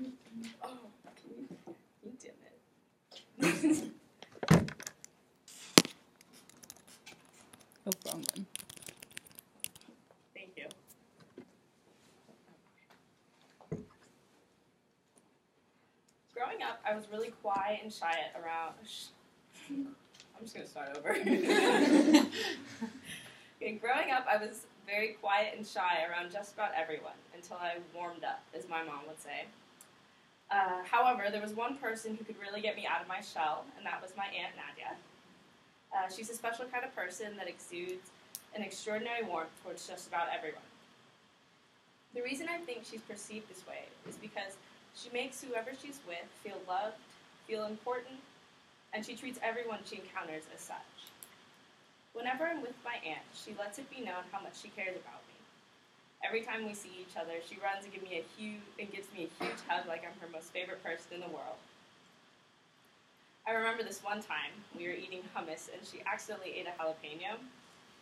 Oh, you, damn it. Oh, wrong one. Thank you. Growing up, I was really quiet and shy around. Sh- I'm just gonna start over. okay, growing up, I was very quiet and shy around just about everyone until I warmed up, as my mom would say. Uh, however, there was one person who could really get me out of my shell, and that was my Aunt Nadia. Uh, she's a special kind of person that exudes an extraordinary warmth towards just about everyone. The reason I think she's perceived this way is because she makes whoever she's with feel loved, feel important, and she treats everyone she encounters as such. Whenever I'm with my aunt, she lets it be known how much she cares about me. Every time we see each other, she runs and gives me a huge and gives me a huge hug like I'm her most favorite person in the world. I remember this one time we were eating hummus and she accidentally ate a jalapeno,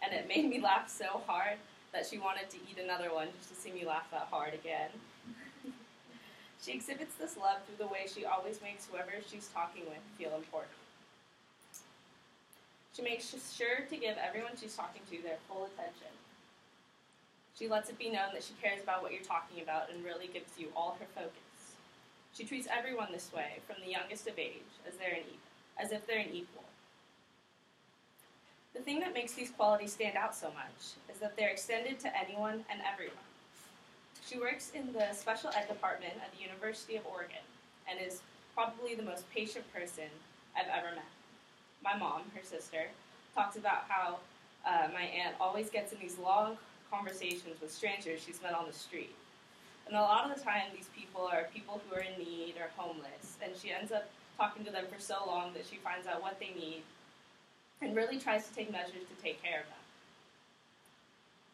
and it made me laugh so hard that she wanted to eat another one just to see me laugh that hard again. she exhibits this love through the way she always makes whoever she's talking with feel important. She makes sure to give everyone she's talking to their full attention. She lets it be known that she cares about what you're talking about and really gives you all her focus. She treats everyone this way, from the youngest of age, as, they're an e- as if they're an equal. The thing that makes these qualities stand out so much is that they're extended to anyone and everyone. She works in the special ed department at the University of Oregon and is probably the most patient person I've ever met. My mom, her sister, talks about how uh, my aunt always gets in these long conversations with strangers she's met on the street. And a lot of the time, these people are people who are in need or homeless, and she ends up talking to them for so long that she finds out what they need and really tries to take measures to take care of them.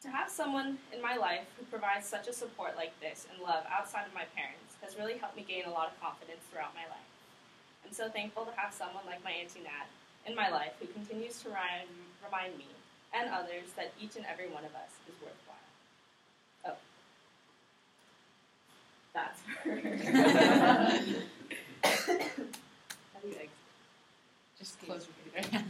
To have someone in my life who provides such a support like this and love outside of my parents has really helped me gain a lot of confidence throughout my life. I'm so thankful to have someone like my Auntie Nat in my life who continues to remind, me and others that each and every one of us is worthwhile. Oh, that's her. How do you exit? Just close your computer.